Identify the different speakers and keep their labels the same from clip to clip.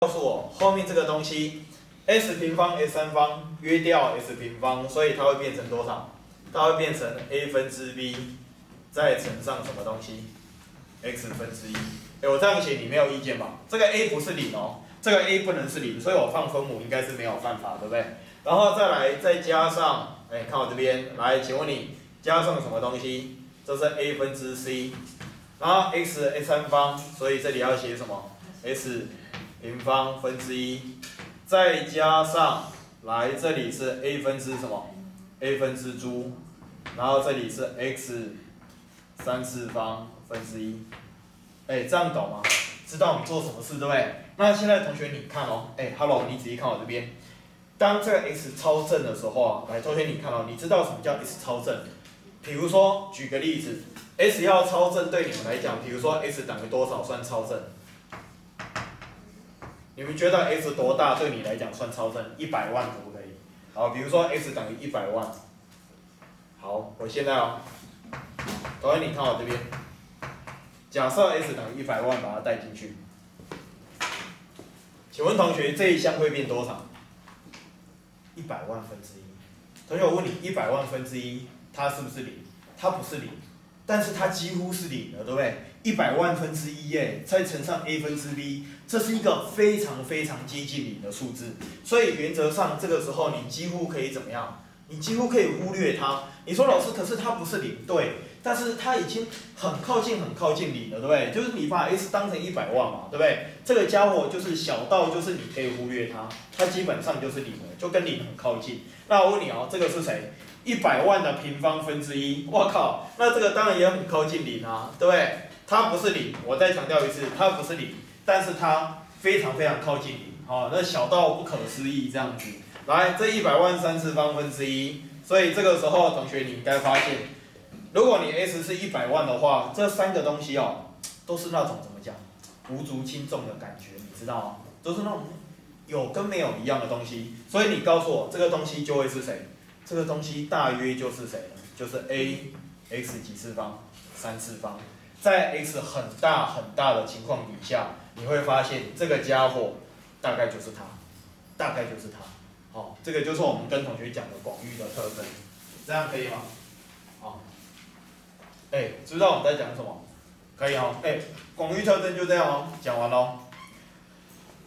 Speaker 1: 告诉我后面这个东西，s 平方 s 三方约掉 s 平方，所以它会变成多少？它会变成 a 分之 b 再乘上什么东西？x 分之一。哎，我这样写你没有意见吧？这个 a 不是零哦，这个 a 不能是零，所以我放分母应该是没有犯法，对不对？然后再来再加上，哎，看我这边，来，请问你加上什么东西？这是 a 分之 c，然后 x a 三方，所以这里要写什么？s 平方分之一，再加上来这里是 a 分之什么？a 分之猪，然后这里是 x 三次方分之一，哎，这样懂吗？知道你做什么事对不对？那现在同学你看哦，哎，hello，你仔细看我这边，当这个 x 超正的时候啊，来，同学你看哦，你知道什么叫 x 超正？比如说举个例子，s 要超正对你们来讲，比如说 s 等于多少算超正？你们觉得 S 多大对你来讲算超正？一百万可不可以？好，比如说 S 等于一百万。好，我现在哦，同学你看我这边，假设 S 等于一百万，把它带进去。请问同学这一项会变多少？一百万分之一。同学我问你，一百万分之一，它是不是零？它不是零。但是它几乎是零了，对不对？一百万分之一，哎，再乘上 a 分之 b，这是一个非常非常接近零的数字。所以原则上这个时候你几乎可以怎么样？你几乎可以忽略它。你说老师，可是它不是零，对，但是它已经很靠近很靠近零了，对不对？就是你把 s 当成一百万嘛，对不对？这个家伙就是小到就是你可以忽略它，它基本上就是零了，就跟零很靠近。那我问你哦，这个是谁？一百万的平方分之一，我靠，那这个当然也很靠近零啊，对不对？它不是零，我再强调一次，它不是零，但是它非常非常靠近零，好，那小到不可思议这样子。来，这一百万三次方分之一，所以这个时候同学你应该发现，如果你 s 是一百万的话，这三个东西哦，都是那种怎么讲，无足轻重的感觉，你知道吗？都是那种有跟没有一样的东西，所以你告诉我这个东西就会是谁？这个东西大约就是谁？就是 a x 几次方？三次方。在 x 很大很大的情况底下，你会发现这个家伙大概就是它，大概就是它。好，这个就是我们跟同学讲的广域的特征，这样可以吗？好，哎，知道我们在讲什么？可以哦。哎，广域特征就这样哦，讲完喽。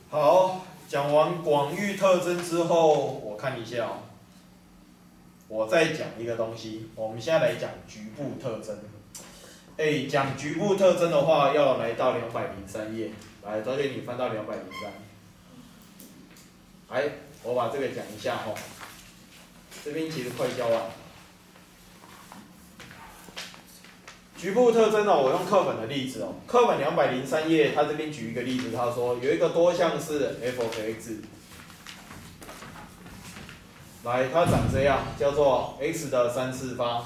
Speaker 1: 好，讲完广域特征之后，我看一下哦。我再讲一个东西，我们现在来讲局部特征。哎，讲局部特征的话，要来到两百零三页。来，同学你翻到两百零三。来，我把这个讲一下哈。这边其实快教完。局部特征哦，我用课本的例子哦。课本两百零三页，他这边举一个例子，他说有一个多项式 f of x。来，它长这样，叫做 x 的三次方，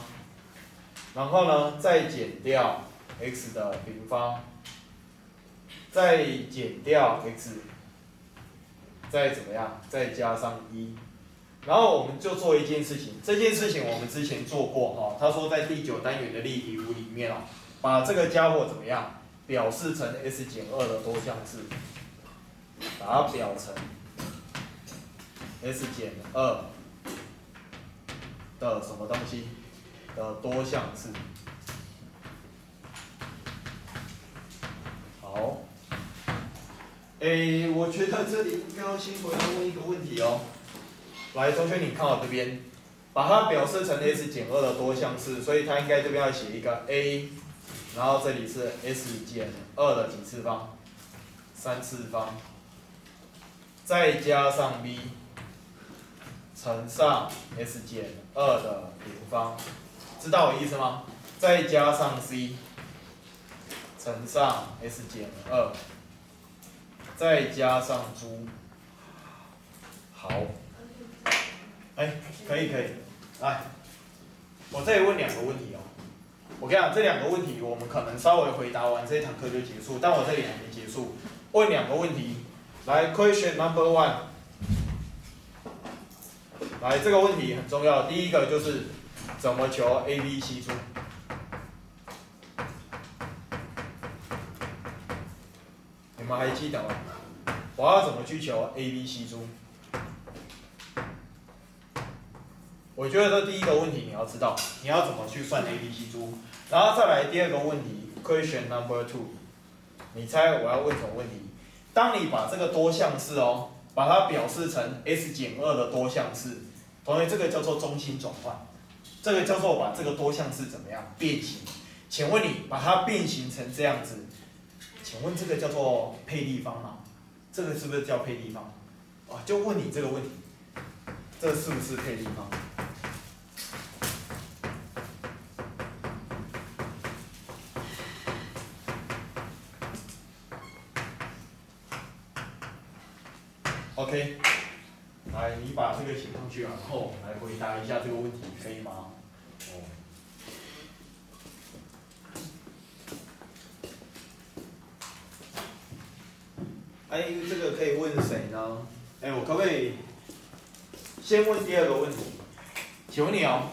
Speaker 1: 然后呢，再减掉 x 的平方，再减掉 x，再怎么样，再加上一，然后我们就做一件事情，这件事情我们之前做过哈，他说在第九单元的例题五里面哦，把这个家伙怎么样，表示成 s 减二的多项式，把它表成 s 减二。的什么东西的多项式？好，诶，我觉得这里应该要先回来问一个问题哦。来，同学，你看我这边，把它表示成 s 减二的多项式，所以它应该这边要写一个 a，然后这里是 s 减二的几次方？三次方，再加上 b。乘上 s 减二的平方，知道我意思吗？再加上 c 乘上 s 减二，再加上猪，好，哎，可以可以，来，我这里问两个问题哦。我跟你讲，这两个问题我们可能稍微回答完这一堂课就结束，但我这里还没结束，问两个问题，来，question number one。来，这个问题很重要。第一个就是怎么求 a、b、c 出？你们还记得吗？我要怎么去求 A、B、C 株？我觉得这第一个问题你要知道，你要怎么去算 A、B、C 株，然后再来第二个问题，Question number two，你猜我要问什么问题？当你把这个多项式哦，把它表示成 S 减二的多项式，同学这个叫做中心转换，这个叫做把这个多项式怎么样变形？请问你把它变形成这样子，请问这个叫做配立方吗？这个是不是叫配立方？啊，就问你这个问题，这是不是配立方？OK，来，你把然后来回答一下这个问题，可以吗？哦。哎，这个可以问谁呢？哎，我可不可以先问第二个问题？请问你哦，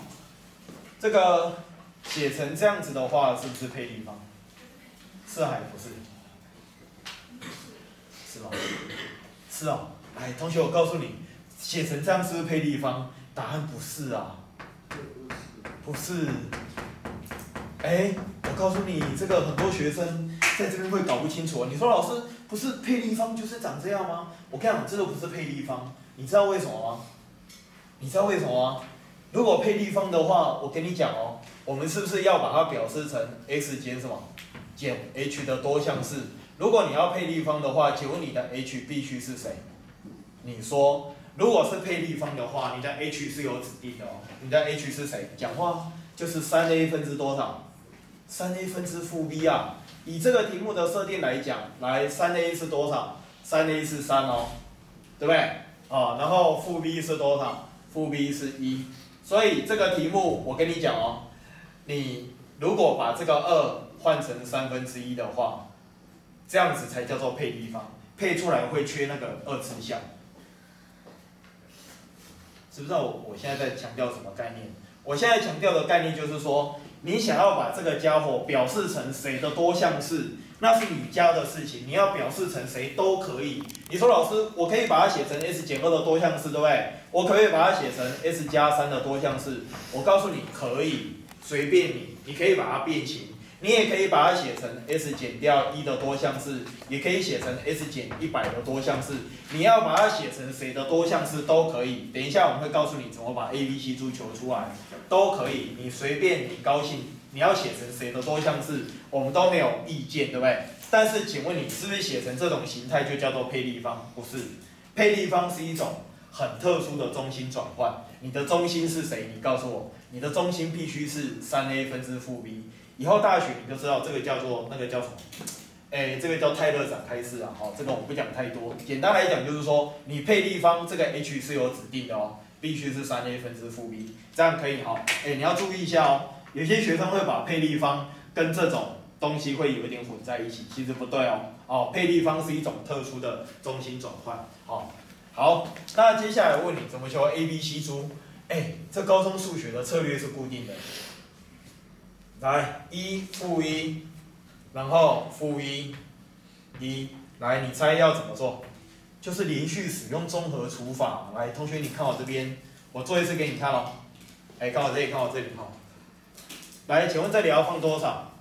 Speaker 1: 这个写成这样子的话，是不是配立方？是还不是？是吗？是哦。哎，同学，我告诉你，写成这样是不是配立方？答案不是啊，不是。哎，我告诉你，这个很多学生在这边会搞不清楚。你说老师，不是配立方就是长这样吗？我跟你讲，这个不是配立方，你知道为什么吗？你知道为什么吗？如果配立方的话，我跟你讲哦，我们是不是要把它表示成 x 减什么减 h 的多项式？如果你要配立方的话，请问你的 h 必须是谁？你说，如果是配立方的话，你的 h 是有指定的哦。你的 h 是谁？讲话就是三 a 分之多少？三 a 分之负 b 啊。以这个题目的设定来讲，来三 a 是多少？三 a 是三哦，对不对？啊，然后负 b 是多少？负 b 是一。所以这个题目我跟你讲哦，你如果把这个二换成三分之一的话，这样子才叫做配立方，配出来会缺那个二次项。知不知道我我现在在强调什么概念？我现在强调的概念就是说，你想要把这个家伙表示成谁的多项式，那是你家的事情。你要表示成谁都可以。你说老师，我可以把它写成 s 减二的多项式，对不对？我可以把它写成 s 加三的多项式。我告诉你可以，随便你，你可以把它变形。你也可以把它写成 s 减掉一的多项式，也可以写成 s 减一百的多项式。你要把它写成谁的多项式都可以。等一下我们会告诉你怎么把 A、B、C 株求出来，都可以。你随便你高兴，你要写成谁的多项式，我们都没有意见，对不对？但是请问你是不是写成这种形态就叫做配立方？不是，配立方是一种很特殊的中心转换。你的中心是谁？你告诉我，你的中心必须是三 A 分之负 B。以后大学你就知道这个叫做那个叫什么？哎，这个叫泰勒展开式啊，好，这个我不讲太多。简单来讲就是说，你配立方这个 h 是有指定的哦，必须是三 a 分之负 b，这样可以哈。哎，你要注意一下哦，有些学生会把配立方跟这种东西会有一点混在一起，其实不对哦。哦，配立方是一种特殊的中心转换。好，好，那接下来问你怎么求 a b c 株？哎，这高中数学的策略是固定的。来一负一，然后负一一，来你猜要怎么做？就是连续使用综合除法。来，同学你看我这边，我做一次给你看哦。哎，看我这里，看我这里哈。来，请问这里要放多少？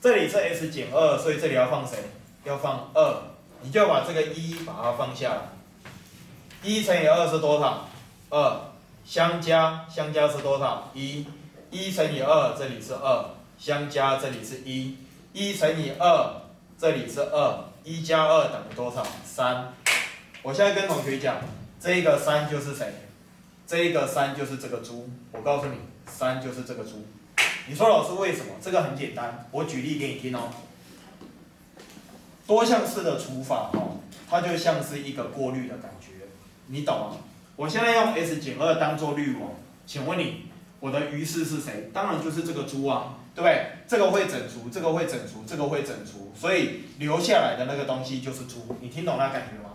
Speaker 1: 这里是 s 减二，所以这里要放谁？要放二。你就把这个一把它放下来。一乘以二是多少？二。相加，相加是多少？一。一乘以二，这里是二，相加这里是一，一乘以二，这里是二，一加二等于多少？三。我现在跟同学讲，这个三就是谁？这个三就是这个猪。我告诉你，三就是这个猪。你说老师为什么？这个很简单，我举例给你听哦。多项式的除法哦，它就像是一个过滤的感觉，你懂吗？我现在用 s 减二当做滤网，请问你？我的余式是谁？当然就是这个猪啊，对不对？这个会整除，这个会整除，这个会整除，所以留下来的那个东西就是猪。你听懂那感觉吗？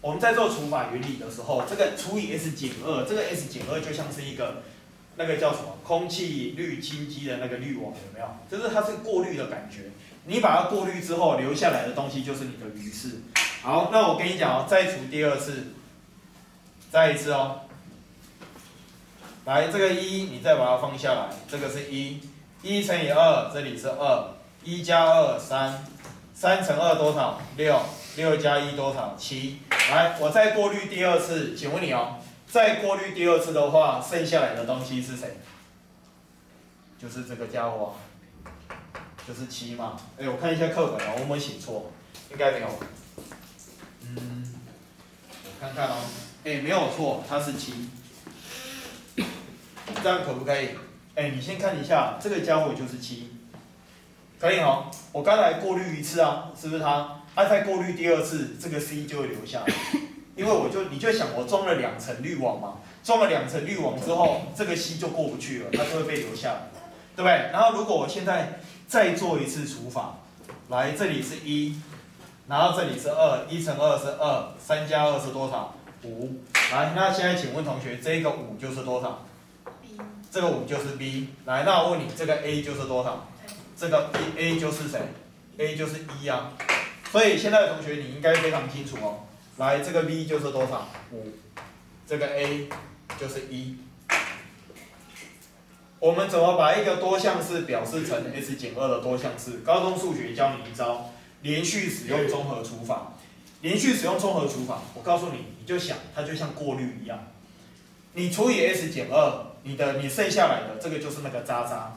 Speaker 1: 我们在做除法原理的时候，这个除以 s 减二，这个 s 减二就像是一个那个叫什么空气滤清机的那个滤网，有没有？就是它是过滤的感觉。你把它过滤之后，留下来的东西就是你的余式。好，那我跟你讲哦，再除第二次，再一次哦。来，这个一你再把它放下来，这个是一，一乘以二，这里是二，一加二三，三乘二多少？六，六加一多少？七。来，我再过滤第二次，请问你哦，再过滤第二次的话，剩下来的东西是谁？就是这个家伙，就是七嘛。哎，我看一下课本啊，我有没有写错？应该没有。嗯，我看看哦。哎，没有错，它是七。这样可不可以？哎，你先看一下，这个家伙就是七，可以哦。我刚才过滤一次啊，是不是它？啊，再过滤第二次，这个 C 就会留下来。因为我就你就想，我装了两层滤网嘛，装了两层滤网之后，这个 C 就过不去了，它就会被留下来，对不对？然后如果我现在再做一次除法，来，这里是一，然后这里是二，一乘二是二，三加二是多少？五。来，那现在请问同学，这个五就是多少？这个五就是 b，来，那我问你，这个 a 就是多少？这个 a a 就是谁？a 就是一啊。所以现在的同学你应该非常清楚哦。来，这个 b 就是多少？五。这个 a 就是一。我们怎么把一个多项式表示成 s 减二的多项式？高中数学教你一招，连续使用综合除法。连续使用综合除法，我告诉你，你就想它就像过滤一样，你除以 s 减二。你的你剩下来的这个就是那个渣渣，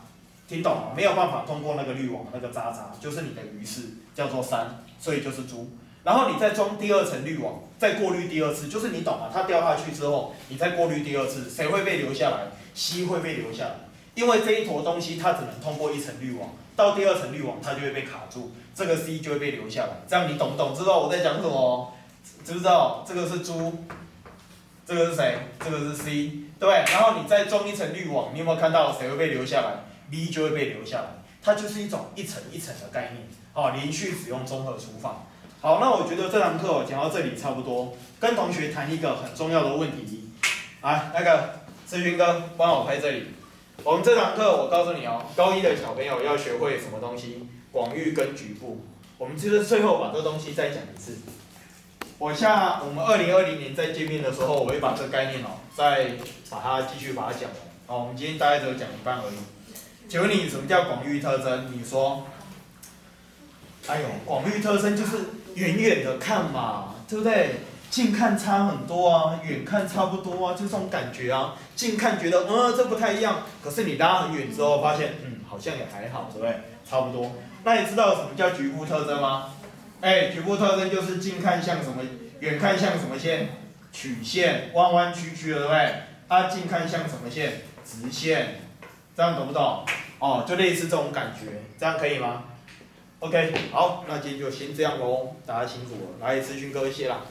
Speaker 1: 听懂吗？没有办法通过那个滤网那个渣渣，就是你的余势，叫做三，所以就是猪。然后你再装第二层滤网，再过滤第二次，就是你懂吗？它掉下去之后，你再过滤第二次，谁会被留下来？C 会被留下来，因为这一坨东西它只能通过一层滤网，到第二层滤网它就会被卡住，这个 C 就会被留下来。这样你懂不懂？知道我在讲什么？知不知道？这个是猪，这个是谁？这个是 C。对，然后你再装一层滤网，你有没有看到谁会被留下来？B 就会被留下来，它就是一种一层一层的概念，哦，连续使用综合除法。好，那我觉得这堂课讲到这里差不多，跟同学谈一个很重要的问题，啊，那个志勋哥帮我拍这里。我们这堂课我告诉你哦，高一的小朋友要学会什么东西？广域跟局部。我们就是最后把这东西再讲一次。我下我们二零二零年再见面的时候，我会把这个概念哦，再把它继续把它讲完。好，我们今天大概只有讲一半而已。请问你什么叫广域特征？你说，哎呦，广域特征就是远远的看嘛，对不对？近看差很多啊，远看差不多啊，就这种感觉啊。近看觉得，嗯，这不太一样。可是你拉很远之后，发现，嗯，好像也还好，对不对？差不多。那你知道什么叫局部特征吗？哎，局部特征就是近看像什么，远看像什么线？曲线，弯弯曲曲的，对不对？它近看像什么线？直线，这样懂不懂？哦，就类似这种感觉，这样可以吗？OK，好，那今天就先这样喽，大家辛苦了，来，咨询各位谢啦。